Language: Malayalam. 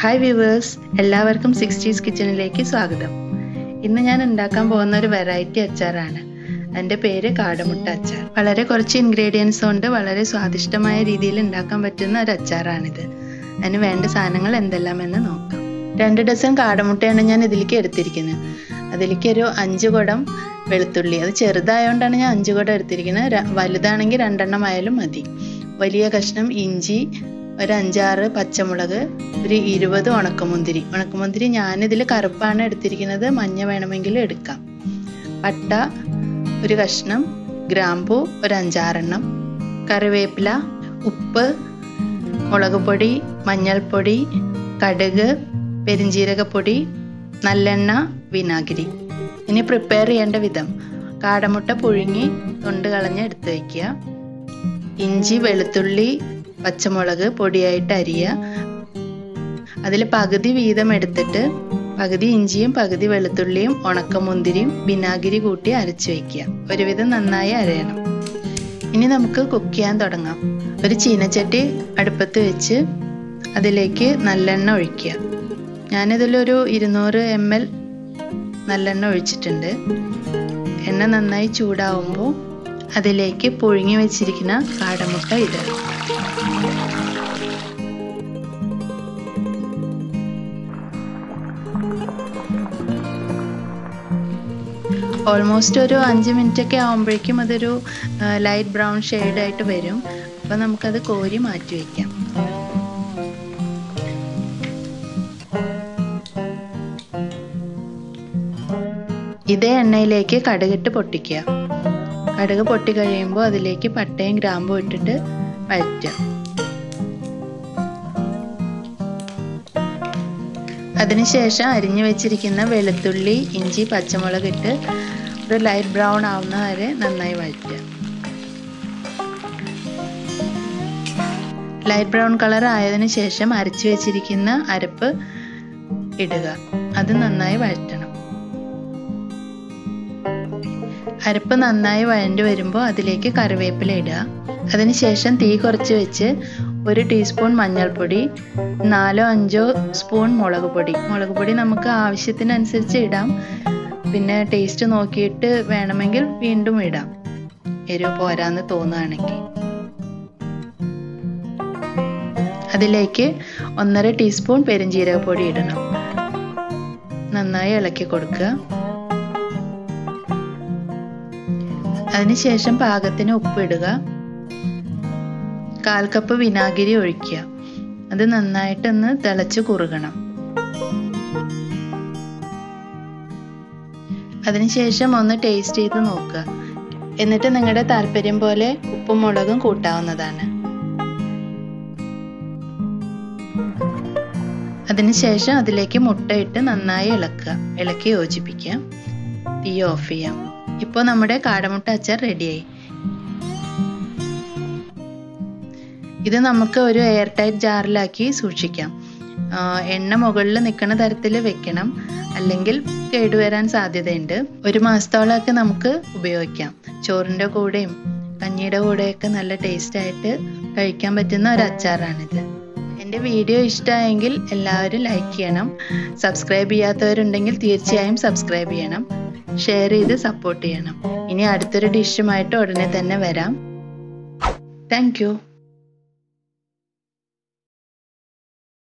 ഹായ് വ്യൂവേഴ്സ് എല്ലാവർക്കും സിക്സ്റ്റീസ് കിച്ചണിലേക്ക് സ്വാഗതം. ഇന്ന് ഞാൻ ഉണ്ടാക്കാൻ പോകുന്ന ഒരു വെറൈറ്റി അച്ചാറാണ്. അതിന്റെ പേര് കാടമുട്ട അച്ചാർ. വളരെ കുറച്ച് ഇൻഗ്രീഡിയൻസ് കൊണ്ട് വളരെ സ്വാദിഷ്ടമായ രീതിയിൽ ഉണ്ടാക്കാൻ പറ്റുന്ന ഒരു അച്ചാറാണിത്. അതിന് വേണ്ട സാധനങ്ങൾ എന്തെല്ലാമെന്ന് നോക്കാം. രണ്ട് ഡസൻ കാടമുട്ടയാണ് ഞാൻ ഇതിലേക്ക് എടുത്തിരിക്കുന്നത്. അതിലേക്ക് ഒരു അഞ്ച് കുടം വെളുത്തുള്ളി. അത് ചെറുതായതുകൊണ്ടാണ് ഞാൻ അഞ്ച് കുടം എടുത്തിരിക്കുന്നത്. വലുതാണെങ്കിൽ രണ്ടെണ്ണം ആയാലും മതി. വലിയ കഷ്ണം ഇഞ്ചി ഒരു അഞ്ചാറ് പച്ചമുളക് ഒരു ഇരുപത് ഉണക്കമുന്തിരി. ഉണക്കമുന്തിരി ഞാനിതിൽ കറുപ്പാണ് എടുത്തിരിക്കുന്നത്. മഞ്ഞ വേണമെങ്കിൽ എടുക്കാം. പട്ട ഒരു കഷ്ണം. ഗ്രാമ്പു ഒരു അഞ്ചാറെണ്ണം. കറിവേപ്പില ഉപ്പ് മുളക് പൊടി മഞ്ഞൾപ്പൊടി കടുക് പെരിഞ്ജീരകപ്പൊടി നല്ലെണ്ണ വിനാഗിരി. ഇനി പ്രിപ്പയർ ചെയ്യേണ്ട വിധം. കാടമുട്ട പുഴുങ്ങി തൊണ്ട് കളഞ്ഞ് എടുത്ത് വയ്ക്കുക ഇഞ്ചി വെളുത്തുള്ളി പച്ചമുളക് പൊടിയായിട്ട് അരിയുക അതിൽ പകുതി വീതം എടുത്തിട്ട് പകുതി ഇഞ്ചിയും പകുതി വെളുത്തുള്ളിയും ഉണക്കമുന്തിരിയും വിനാഗിരി കൂട്ടി അരച്ചു വയ്ക്കുക ഒരുവിധം നന്നായി അരയണം. ഇനി നമുക്ക് കുക്ക് ചെയ്യാൻ തുടങ്ങാം. ഒരു ചീനച്ചട്ടി അടുപ്പത്ത് വെച്ച് അതിലേക്ക് നല്ലെണ്ണ ഒഴിക്കുക. ഞാനിതിലൊരു ഇരുന്നൂറ് എം എൽ നല്ലെണ്ണ ഒഴിച്ചിട്ടുണ്ട്. എണ്ണ നന്നായി ചൂടാവുമ്പോൾ അതിലേക്ക് പുഴുങ്ങി വെച്ചിരിക്കുന്ന കാടമുട്ട ഇടുക ഓൾമോസ്റ്റ് ഒരു അഞ്ച് മിനിറ്റ് ഒക്കെ ആകുമ്പോഴേക്കും അതൊരു ലൈറ്റ് ബ്രൗൺ ആയിട്ട് വരും. അപ്പം നമുക്കത് കോരി മാറ്റി വയ്ക്കാം ഇതേ എണ്ണയിലേക്ക് കടുകിട്ട് പൊട്ടിക്കുക. കടുക് പൊട്ടി കഴിയുമ്പോൾ അതിലേക്ക് പട്ടയും ഗ്രാമ്പും ഇട്ടിട്ട് വഴറ്റുക. അതിനുശേഷം അരിഞ്ഞു വെച്ചിരിക്കുന്ന വെളുത്തുള്ളി ഇഞ്ചി പച്ചമുളക് ഇട്ട് ഒരു ലൈറ്റ് ബ്രൗൺ ആവുന്ന വരെ നന്നായി വഴറ്റുക. ലൈറ്റ് ബ്രൗൺ കളർ ആയതിനു ശേഷം അരച്ചു വെച്ചിരിക്കുന്ന അരപ്പ് ഇടുക. അത് നന്നായി വഴറ്റണം. അരപ്പ് നന്നായി വഴണ്ടി വരുമ്പോൾ അതിലേക്ക് കറിവേപ്പില ഇടുക. അതിനുശേഷം തീ കുറച്ച് വെച്ച് ഒരു ടീസ്പൂൺ മഞ്ഞൾപ്പൊടി നാലോ അഞ്ചോ സ്പൂൺ മുളക് പൊടി. മുളക് പൊടി നമുക്ക് ആവശ്യത്തിനനുസരിച്ച് ഇടാം. പിന്നെ ടേസ്റ്റ് നോക്കിയിട്ട് വേണമെങ്കിൽ വീണ്ടും ഇടാം. എരിവ് പോരാന്ന് തോന്നുകയാണെങ്കിൽ അതിലേക്ക് ഒന്നര ടീസ്പൂൺ പെരുംജീരകപ്പൊടി ഇടണം. നന്നായി ഇളക്കി കൊടുക്കുക. അതിനുശേഷം പാകത്തിന് ഉപ്പിടുക. കാൽ കപ്പ് വിനാഗിരി ഒഴിക്കുക. അത് നന്നായിട്ടൊന്ന് തിളച്ച് കുറുകണം. അതിനുശേഷം ഒന്ന് ടേസ്റ്റ് ചെയ്ത് നോക്കുക. എന്നിട്ട് നിങ്ങളുടെ താല്പര്യം പോലെ ഉപ്പും മുളകും കൂട്ടാവുന്നതാണ്. അതിനുശേഷം അതിലേക്ക് മുട്ടയിട്ട് നന്നായി ഇളക്കുക. ഇളക്കി യോജിപ്പിക്കുക. തീ ഓഫ് ചെയ്യാം. ഇപ്പോൾ നമ്മുടെ കാടമുട്ട അച്ചാർ റെഡിയായി ഇത് നമുക്ക് ഒരു എയർ ടൈറ്റ് ജാറിലാക്കി സൂക്ഷിക്കാം എണ്ണ മുകളിൽ നിൽക്കുന്ന തരത്തിൽ വെക്കണം. അല്ലെങ്കിൽ കേടുവരാൻ സാധ്യതയുണ്ട്. ഒരു മാസത്തോളമൊക്കെ നമുക്ക് ഉപയോഗിക്കാം. ചോറിന്റെ കൂടെയും കഞ്ഞിയുടെ കൂടെയൊക്കെ നല്ല ടേസ്റ്റ് ആയിട്ട് കഴിക്കാൻ പറ്റുന്ന ഒരു അച്ചാറാണിത്. എന്റെ വീഡിയോ ഇഷ്ടമായെങ്കിൽ എല്ലാവരും ലൈക്ക് ചെയ്യണം. സബ്സ്ക്രൈബ് ചെയ്യാത്തവരുണ്ടെങ്കിൽ തീർച്ചയായും സബ്സ്ക്രൈബ് ചെയ്യണം. ഷെയർ ചെയ്ത് സപ്പോർട്ട് ചെയ്യണം. ഇനി അടുത്തൊരു ഡിഷുമായിട്ട് ഉടനെ തന്നെ വരാം. താങ്ക്